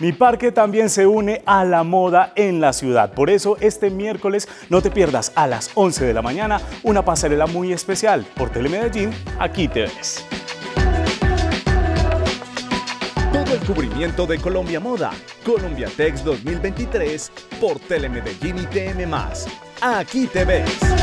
Mi parque también se une a la moda en la ciudad. Por eso este miércoles no te pierdas a las 11 de la mañana una pasarela muy especial. Por Telemedellín, aquí te ves. Todo el cubrimiento de Colombia Moda, Colombia Tex 2023 por Telemedellín y TM+. Aquí te ves.